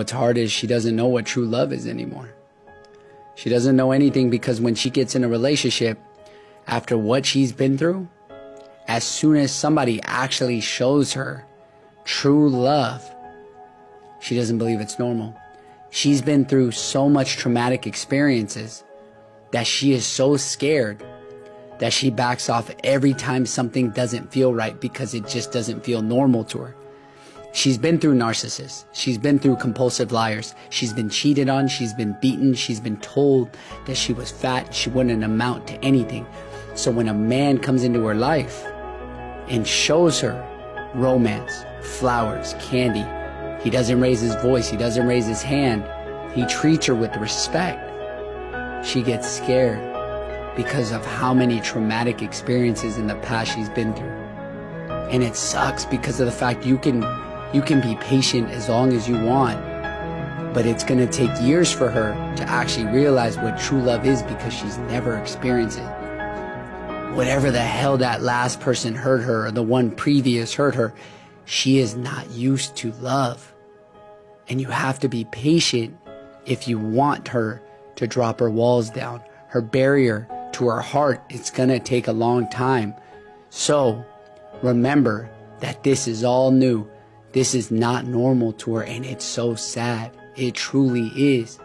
What's hard is she doesn't know what true love is anymore. She doesn't know anything because when she gets in a relationship, after what she's been through, as soon as somebody actually shows her true love, she doesn't believe it's normal. She's been through so much traumatic experiences that she is so scared that she backs off every time something doesn't feel right because it just doesn't feel normal to her. She's been through narcissists. She's been through compulsive liars. She's been cheated on. She's been beaten. She's been told that she was fat. She wouldn't amount to anything. So when a man comes into her life and shows her romance, flowers, candy, he doesn't raise his voice. He doesn't raise his hand. He treats her with respect. She gets scared because of how many traumatic experiences in the past she's been through. And it sucks because of the fact you can you can be patient as long as you want, but it's going to take years for her to actually realize what true love is because she's never experienced it. Whatever the hell that last person hurt her or the one previous hurt her, she is not used to love. And you have to be patient if you want her to drop her walls down, her barrier to her heart. It's going to take a long time. So remember that this is all new. This is not normal to her and it's so sad. It truly is.